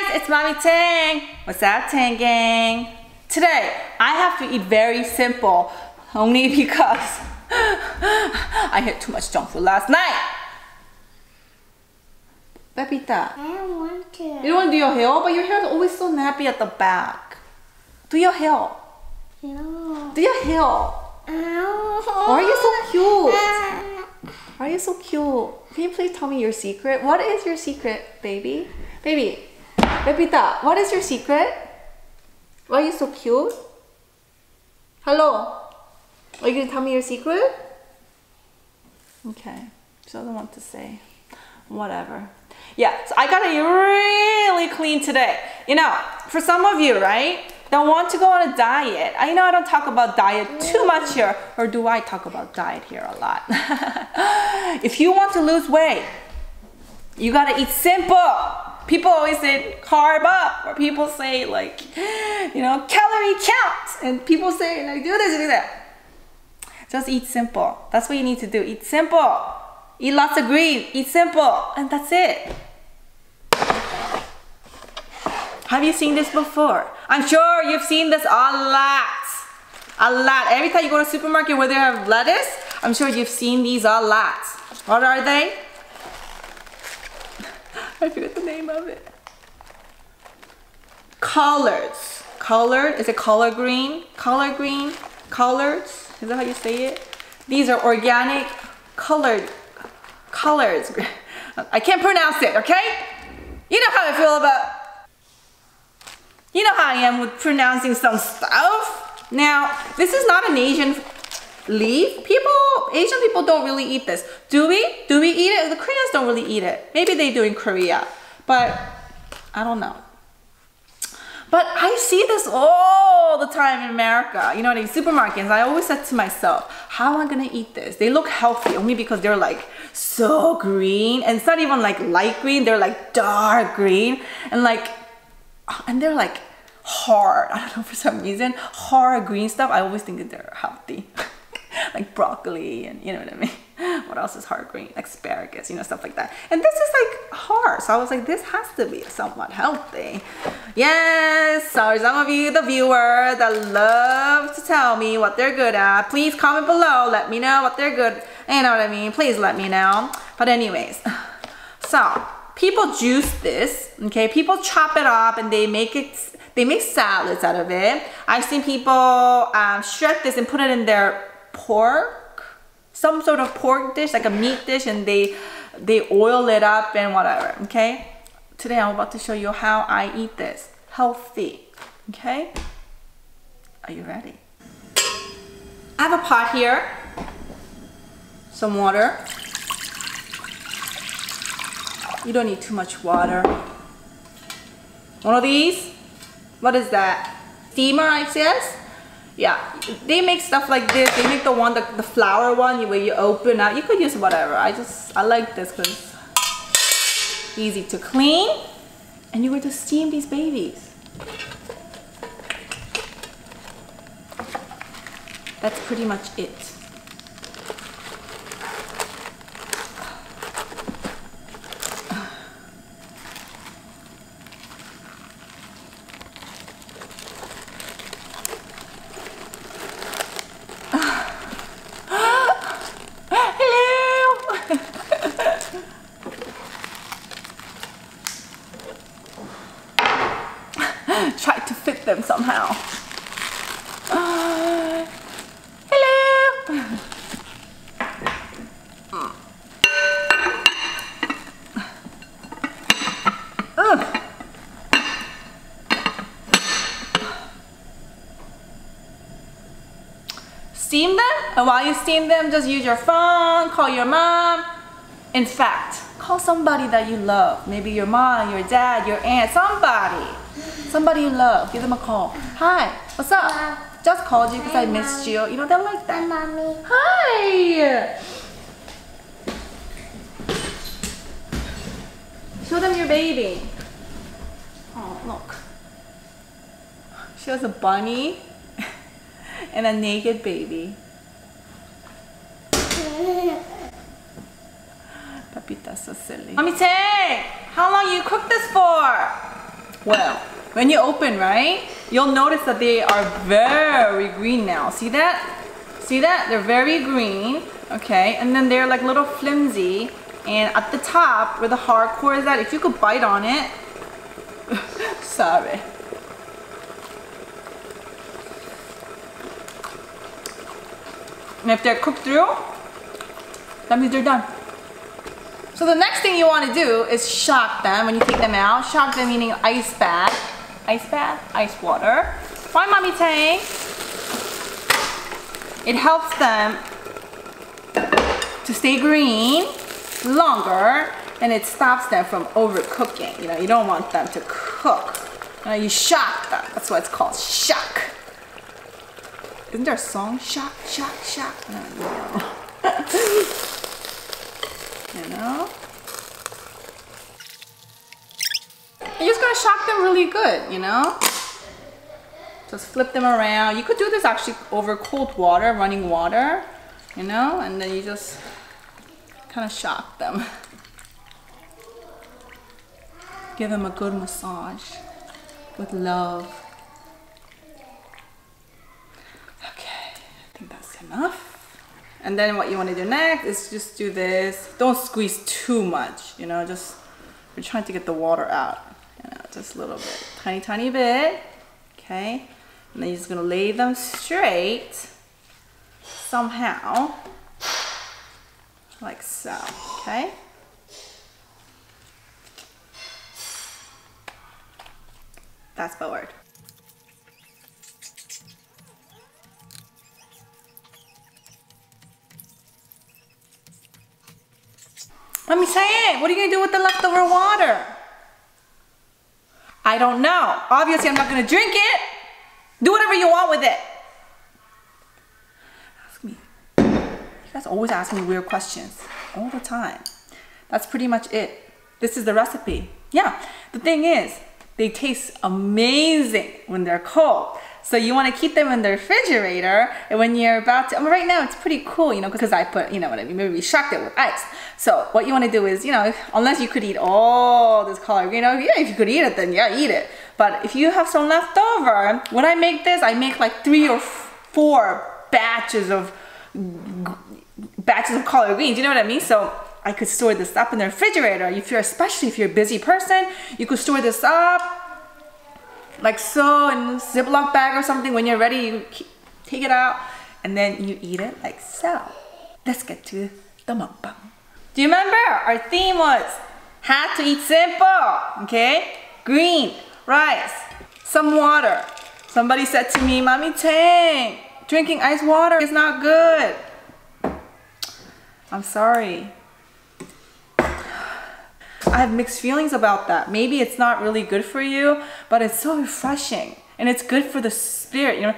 guys, it's Mommy Tang. What's up, Tang Gang? Today, I have to eat very simple, only because I had too much junk food last night. Pepita, I don't want to. you don't want to do your hair, but your hair is always so nappy at the back. Do your hair. No. Do your hair. Why are you so cute? Ah. Why are you so cute? Can you please tell me your secret? What is your secret, baby? Baby, Pepita, what is your secret? Why are you so cute? Hello? Are you gonna tell me your secret? Okay, she doesn't want to say. Whatever. Yeah, so I gotta eat really clean today. You know, for some of you, right? Don't want to go on a diet. I know I don't talk about diet too much here, or do I talk about diet here a lot? if you want to lose weight, you gotta eat simple. People always say carb up, or people say like, you know, calorie count, and people say like do this, do that. Just eat simple. That's what you need to do. Eat simple. Eat lots of green. Eat simple, and that's it. Have you seen this before? I'm sure you've seen this a lot. A lot. Every time you go to supermarket where they have lettuce, I'm sure you've seen these a lot. What are they? I forget the name of it. Collards. Collard? Is it collard green? Collard green? Collards? Is that how you say it? These are organic colored collards. I can't pronounce it, okay? You know how I feel about you know how I am with pronouncing some stuff. Now, this is not an Asian leaf. People, Asian people don't really eat this. Do we? Do we eat it? The Koreans don't really eat it. Maybe they do in Korea, but I don't know. But I see this all the time in America. You know, in supermarkets, I always said to myself, how am I gonna eat this? They look healthy only because they're like so green. And it's not even like light green, they're like dark green. And like, and they're like hard. I don't know for some reason, hard green stuff. I always think that they're healthy. like broccoli and you know what I mean. What else is hard green? Asparagus, you know, stuff like that. And this is like hard. So I was like, this has to be somewhat healthy. Yes, so some of you, the viewers that love to tell me what they're good at, please comment below. Let me know what they're good. You know what I mean? Please let me know. But anyways, so people juice this, okay? People chop it up and they make it, they make salads out of it. I've seen people um, shred this and put it in their pork, some sort of pork dish, like a meat dish, and they they oil it up and whatever, okay? Today I'm about to show you how I eat this. Healthy, okay? Are you ready? I have a pot here, some water. You don't need too much water. One of these, what is that? Steamer, I guess? Yeah, they make stuff like this. They make the one, the, the flour one, where you open up. You could use whatever. I just, I like this because easy to clean. And you're going to steam these babies. That's pretty much it. Hello! Try to fit them somehow. Uh, hello! Ugh. Steam them, and while you steam them, just use your phone, call your mom. In fact, call somebody that you love. Maybe your mom, your dad, your aunt, somebody. Somebody you love. Give them a call. Hi, what's up? Just called you because I missed Mom. you. You know, they're like Hi, that. mommy. Hi! Show them your baby. Oh, look. She has a bunny and a naked baby. Pepita's so silly. Mommy Tang, how long you cook this for? Well, when you open, right, you'll notice that they are very green now. See that? See that? They're very green, okay? And then they're like little flimsy. And at the top, where the hard core is at, if you could bite on it, sorry. And if they're cooked through, that means they're done. So the next thing you want to do is shock them when you take them out. Shock them meaning ice bath. Ice bath? Ice water. Why mommy Tang? It helps them to stay green longer and it stops them from overcooking. You know, you don't want them to cook. You, know, you shock them. That's what it's called, shock. Isn't there a song? Shock, shock, shock. No, no. you know? You're just gonna shock them really good, you know? Just flip them around. You could do this actually over cold water, running water, you know? And then you just kind of shock them. Give them a good massage with love. Okay, I think enough. And then what you want to do next is just do this. Don't squeeze too much, you know, just we're trying to get the water out. You know, just a little bit, tiny, tiny bit. Okay, and then you're just gonna lay them straight somehow, like so. Okay. That's the word. Let me say it. What are you gonna do with the leftover water? I don't know. Obviously, I'm not gonna drink it. Do whatever you want with it. Ask me. You guys always ask me weird questions all the time. That's pretty much it. This is the recipe. Yeah, the thing is, they taste amazing when they're cold. So you want to keep them in the refrigerator, and when you're about to, I mean, right now it's pretty cool, you know, because I put, you know what I mean, maybe we shocked it with ice. So what you want to do is, you know, unless you could eat all this color, you know, yeah, if you could eat it, then yeah, eat it. But if you have some left over, when I make this, I make like three or four batches of batches of collard greens. You know what I mean? So I could store this up in the refrigerator. If you're, especially if you're a busy person, you could store this up like so in a Ziploc bag or something. When you're ready, you take it out and then you eat it like so. Let's get to the mukbang. Do you remember our theme was how to eat simple, okay? Green, rice, some water. Somebody said to me, Mommy Tang, drinking ice water is not good. I'm sorry. I have mixed feelings about that. Maybe it's not really good for you, but it's so refreshing and it's good for the spirit, you know.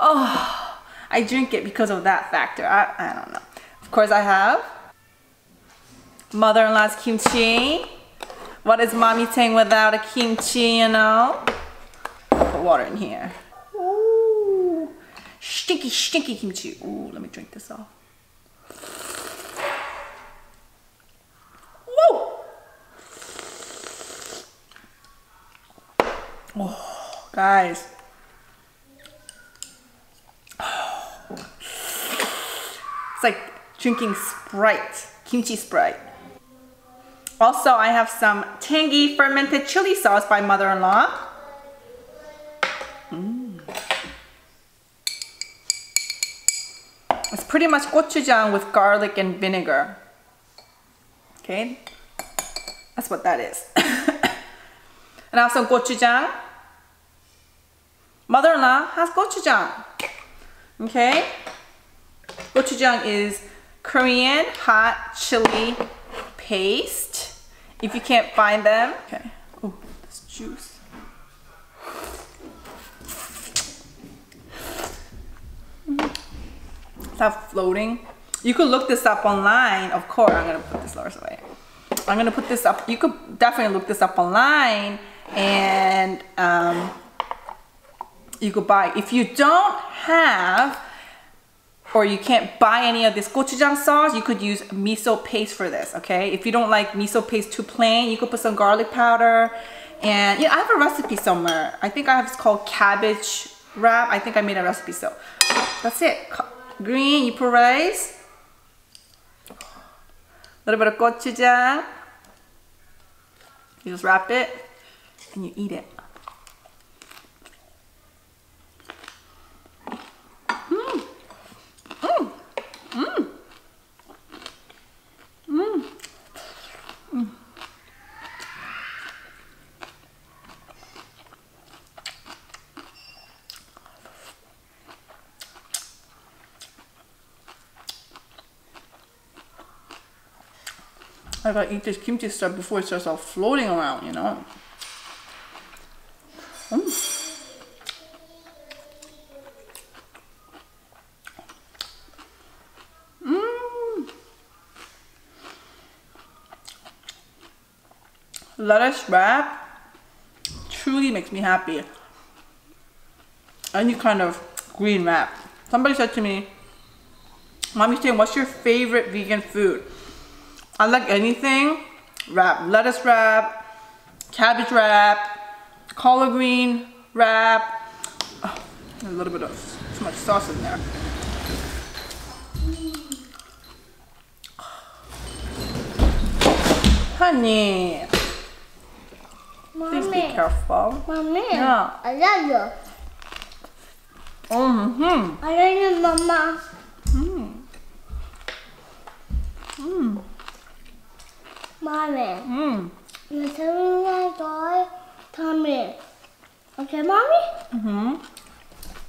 Oh, I drink it because of that factor. I, I don't know. Of course, I have mother-in-law's kimchi. What is mommy tang without a kimchi, you know? Put water in here. Ooh, stinky, stinky kimchi. Ooh, let me drink this off. Woo! Oh, guys. It's like drinking Sprite, kimchi Sprite. Also, I have some tangy fermented chili sauce by mother-in-law. Mm. It's pretty much gochujang with garlic and vinegar. Okay, that's what that is. and some gochujang. Mother-in-law has gochujang. Okay, gochujang is Korean hot chili paste. If you can't find them, okay. Oh, this juice. Stop floating. You could look this up online. Of course, I'm gonna put this Lars away. I'm gonna put this up. You could definitely look this up online and um, you could buy. If you don't have or you can't buy any of this gochujang sauce, you could use miso paste for this, okay? If you don't like miso paste too plain, you could put some garlic powder And yeah, I have a recipe somewhere. I think I have it's called cabbage wrap. I think I made a recipe, so that's it. Green, you put rice. A little bit of gochujang. You just wrap it and you eat it. I gotta eat this kimchi stuff before it starts all floating around, you know. Mm. Mm. Lettuce wrap truly makes me happy. Any kind of green wrap. Somebody said to me, Mommy Jane, what's your favorite vegan food? I like anything wrap. Lettuce wrap, cabbage wrap, collard green wrap. Oh, a little bit of too much sauce in there. Honey, please be Mommy. careful. Mommy. Yeah. I love you. Mm-hmm. I love you, Mama. Mm. Mm. Mommy. Mm. You tell me my. Tell me. Okay, Mommy? Mm-hmm.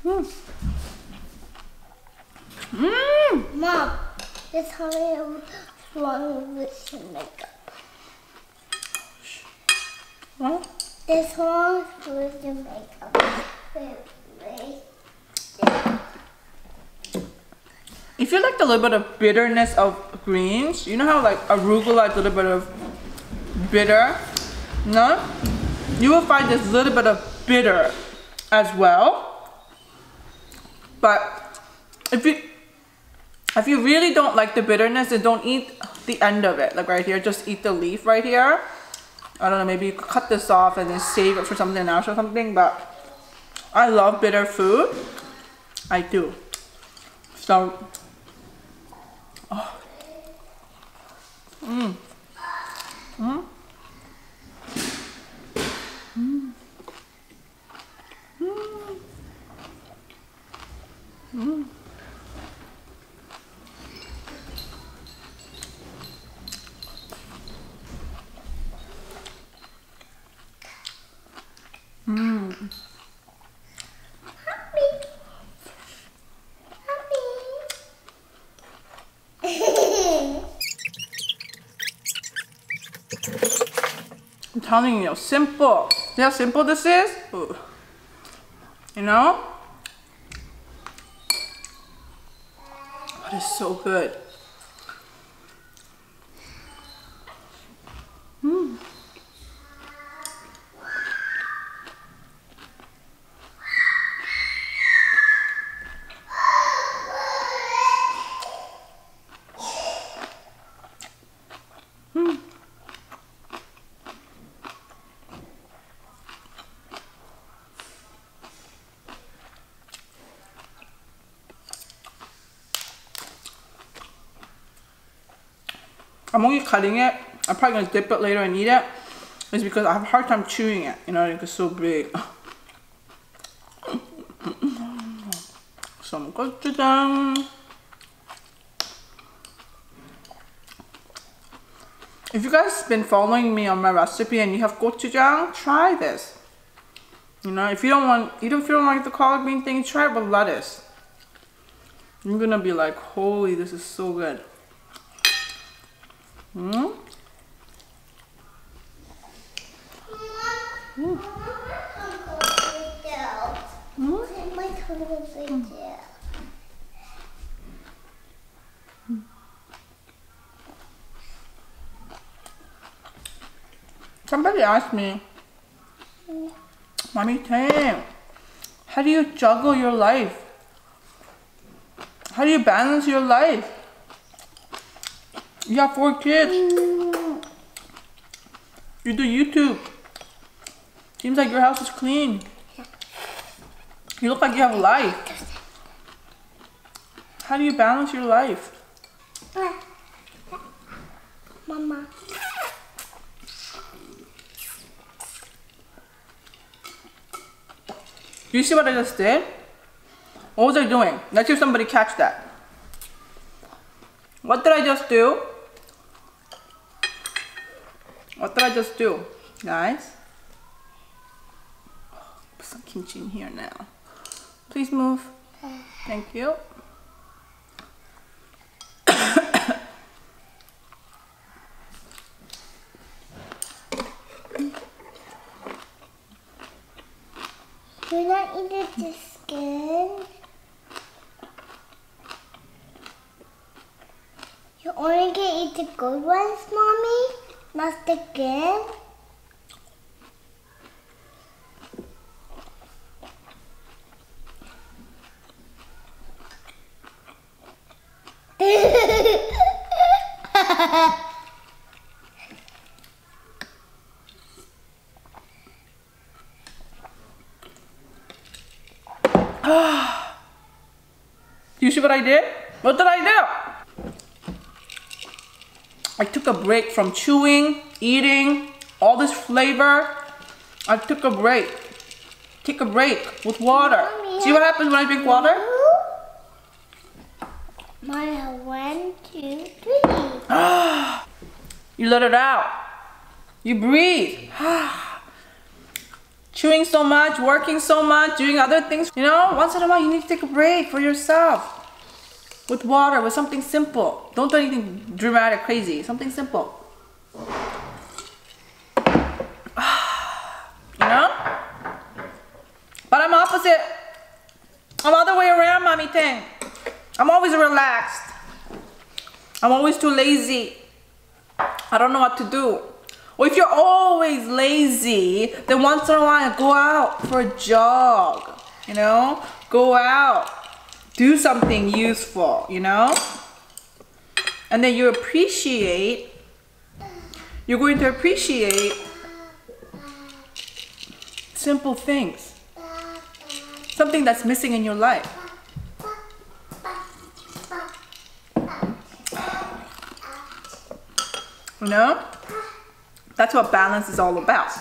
Mm. Mm. Mom, just tell me wrong with your makeup. What? This wrong with your makeup. Wait, wait. If you like a little bit of bitterness of greens, you know how like arugula is a little bit of bitter? No? You will find this little bit of bitter as well. But if you if you really don't like the bitterness, then don't eat the end of it. Like right here, just eat the leaf right here. I don't know, maybe you could cut this off and then save it for something else or something, but I love bitter food. I do. So Mm. Mm. Mm. Mm. Mm. Mm. Happy. Happy. I'm telling you, simple. See how simple this is? Ooh. You know? But it's so good. I'm only cutting it. I'm probably gonna dip it later and eat it. It's because I have a hard time chewing it. You know, it's so big. Some gochujang. If you guys been following me on my recipe and you have gochujang, try this. You know, if you don't want, you don't feel like the collard green thing, try it with lettuce. You're gonna be like, holy, this is so good. Hmm? Hmm? Somebody asked me, Mommy Tang, how do you juggle your life? How do you balance your life? You have four kids. You do YouTube. Seems like your house is clean. You look like you have a life. How do you balance your life? Mama. Do you see what I just did? What was I doing? Let's see if somebody catch that. What did I just do? What did I just do, guys? Put some kimchi in here now. Please move. Thank you. Do not eat the skin. You only can eat the good ones, mommy, not the. Do you see what I did? What did I do? I took a break from chewing, eating, all this flavor. I took a break. Take a break with water. See what happens when I drink water? Maya, one, two, three. You let it out. You breathe. Chewing so much, working so much, doing other things. You know, once in a while you need to take a break for yourself. With water, with something simple. Don't do anything dramatic, crazy. Something simple. You know? But I'm opposite. I'm other way around, mommy Tang. I'm always relaxed. I'm always too lazy. I don't know what to do. Or if you're always lazy, then once in a while go out for a jog. You know? Go out. Do something useful, you know? And then you appreciate, you're going to appreciate simple things. Something that's missing in your life. You know? That's what balance is all about.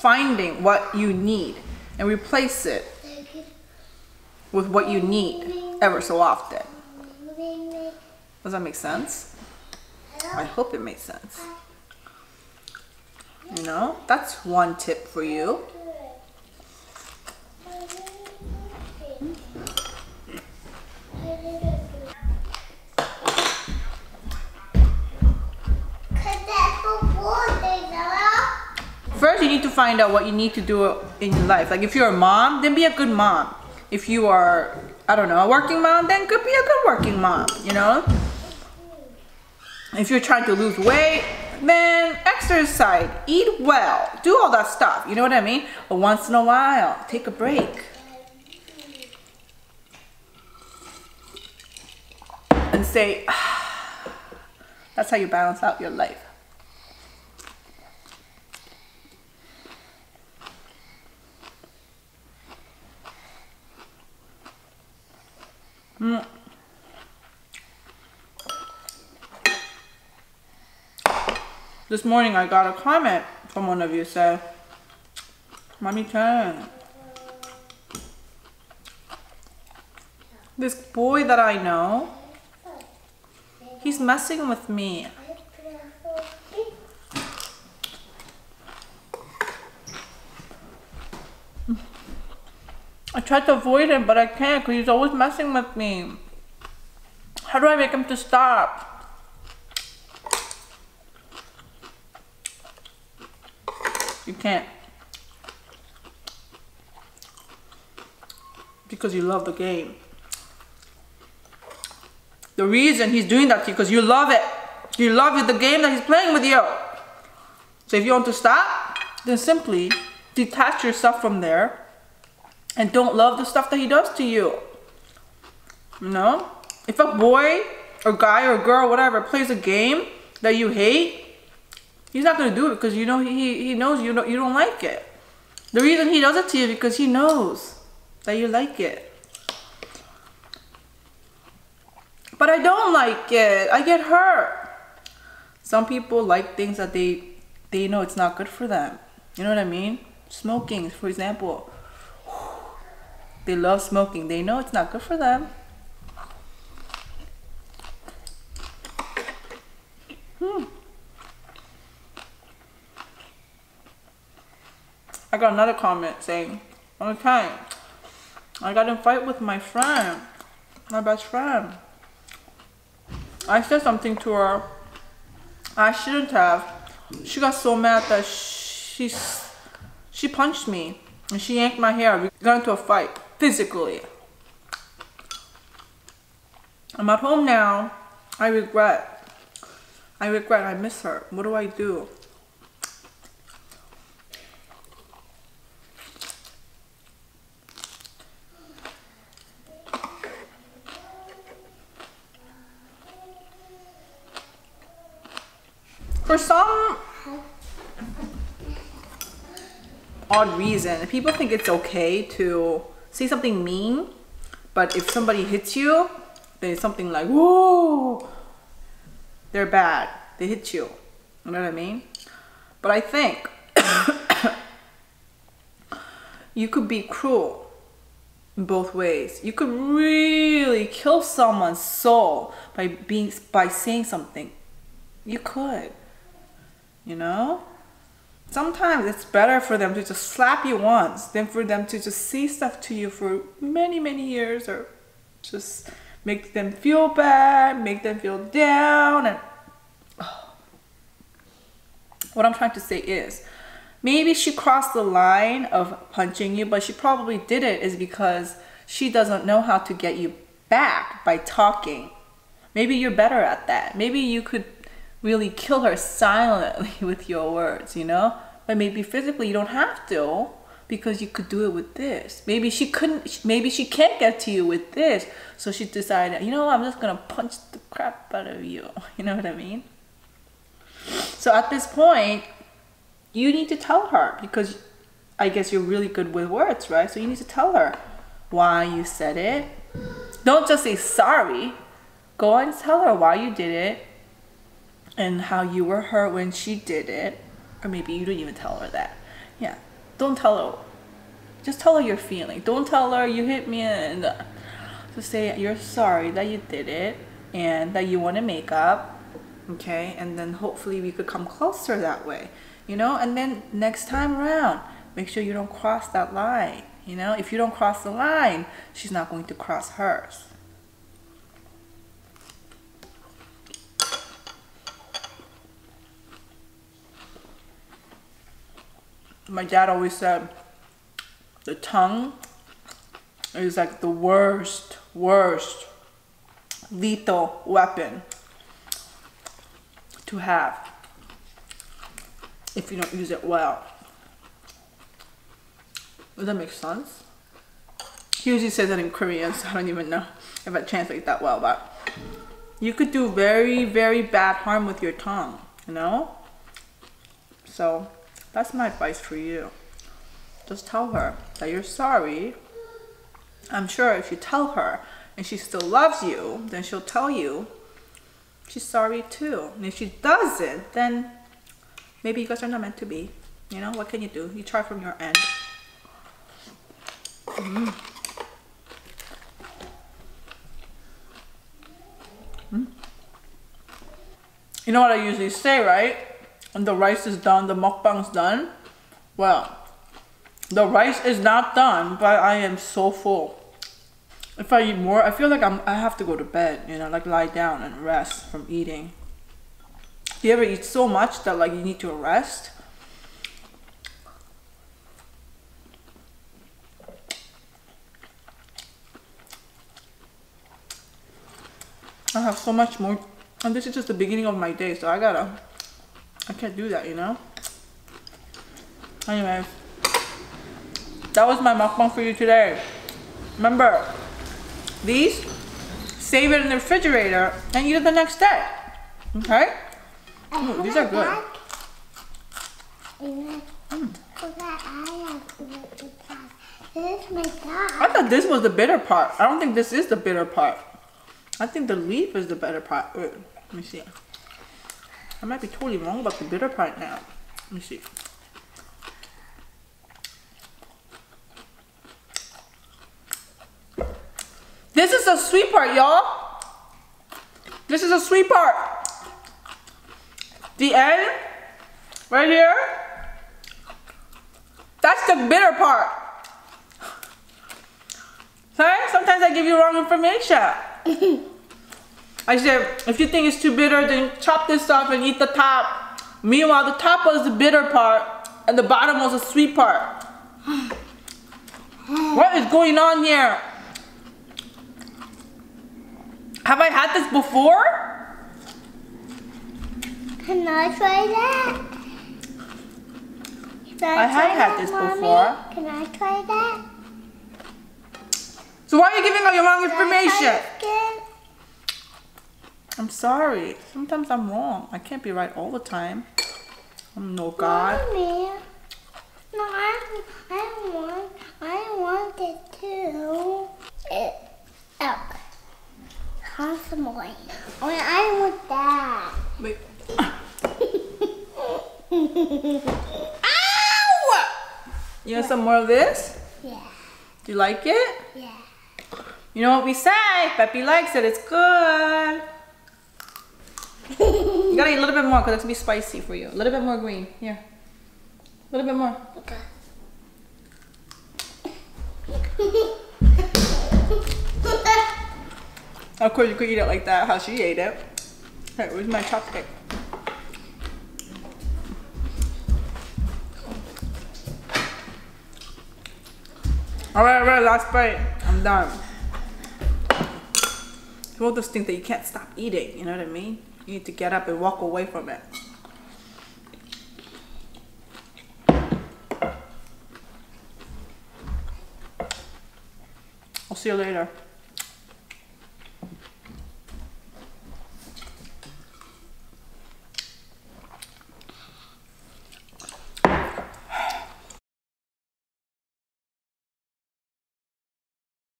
Finding what you need and replace it with what you need ever so often. Does that make sense? I hope it makes sense. You know, that's one tip for you. First, you need to find out what you need to do in your life. Like, if you're a mom, then be a good mom. If you are, I don't know, a working mom, then could be a good working mom, you know? If you're trying to lose weight, then exercise, eat well, do all that stuff. You know what I mean? But once in a while, take a break. And say, that's how you balance out your life. Mm. This morning I got a comment from one of you said, Mommy Chen, this boy that I know, he's messing with me. I tried to avoid him, but I can't because he's always messing with me. How do I make him to stop? You can't. Because you love the game. The reason he's doing that to you because you love it. You love the game that he's playing with you. So if you want to stop, then simply detach yourself from there and don't love the stuff that he does to you. You know? If a boy or guy or girl, whatever, plays a game that you hate, He's not gonna do it because you know he he knows you don't you don't like it. The reason he does it to you is because he knows that you like it. But I don't like it. I get hurt. Some people like things that they they know it's not good for them. You know what I mean? Smoking, for example. They love smoking. They know it's not good for them. Hmm. I got another comment saying, okay, I got in fight with my friend, my best friend. I said something to her I shouldn't have. She got so mad that she she punched me and she yanked my hair. We got into a fight physically. I'm at home now. I regret. I regret. I miss her. What do I do? for some odd reason, people think it's okay to say something mean, but if somebody hits you, then it's something like, whoa, they're bad. They hit you. You know what I mean? But I think you could be cruel in both ways. You could really kill someone's soul by being by saying something. You could you know? Sometimes it's better for them to just slap you once than for them to just say stuff to you for many, many years or just make them feel bad, make them feel down. And oh. what I'm trying to say is maybe she crossed the line of punching you, but she probably did it is because she doesn't know how to get you back by talking. Maybe you're better at that. Maybe you could really kill her silently with your words, you know? But maybe physically you don't have to because you could do it with this. Maybe she couldn't, maybe she can't get to you with this. So she decided, you know, I'm just gonna punch the crap out of you. You know what I mean? So at this point, you need to tell her because I guess you're really good with words, right? So you need to tell her why you said it. Don't just say sorry. Go and tell her why you did it and how you were hurt when she did it. Or maybe you don't even tell her that. Yeah. Don't tell her. Just tell her your feeling. Don't tell her you hit me and just say you're sorry that you did it and that you want to make up. Okay. And then hopefully we could come closer that way. You know, and then next time around, make sure you don't cross that line. You know, if you don't cross the line, she's not going to cross hers. My dad always said the tongue is like the worst, worst lethal weapon to have if you don't use it well. Does that make sense? He usually says that in Korean, so I don't even know if I translate that well, but you could do very, very bad harm with your tongue, you know? So that's my advice for you. Just tell her that you're sorry. I'm sure if you tell her and she still loves you, then she'll tell you she's sorry too. And if she doesn't, then maybe you guys are not meant to be. You know, what can you do? You try from your end. Mm. You know what I usually say, right? And the rice is done, the mukbang's done. Well, the rice is not done, but I am so full. If I eat more, I feel like I'm, I have to go to bed, you know, like lie down and rest from eating. Do you ever eat so much that like you need to rest? I have so much more, and this is just the beginning of my day, so I gotta I can't do that, you know? Anyways, that was my mukbang for you today. Remember, these, save it in the refrigerator and eat it the next day. Okay? These are good. Mm. I thought this was the bitter part. I don't think this is the bitter part. I think the leaf is the better part. Wait, let me see. I might be totally wrong about the bitter part now. Let me see. This is the sweet part, y'all. This is the sweet part. The end, right here. That's the bitter part. Sorry, sometimes I give you wrong information. I said, if you think it's too bitter, then chop this off and eat the top. Meanwhile, the top was the bitter part, and the bottom was the sweet part. What is going on here? Have I had this before? Can I try that? Can I have had that, this Mommy? before. Can I try that? So why are you giving out your wrong Can information? I'm sorry. Sometimes I'm wrong. I can't be right all the time. I'm no God. Mommy. No, I, I want, I want it too. It, oh. More. Oh, I want that. Wait. Ow! You want some more of this? Yeah, Do you like it? yeah. You know what we say? Peppy likes it. It's good. You gotta eat a little bit more because it's gonna be spicy for you. A little bit more green. Here. A little bit more. Okay. Of course, you could eat it like that, how she ate it. Hey, where's my chopstick? Alright, alright, last bite. I'm done. One of those that you can't stop eating, you know what I mean? You need to get up and walk away from it. I'll see you later.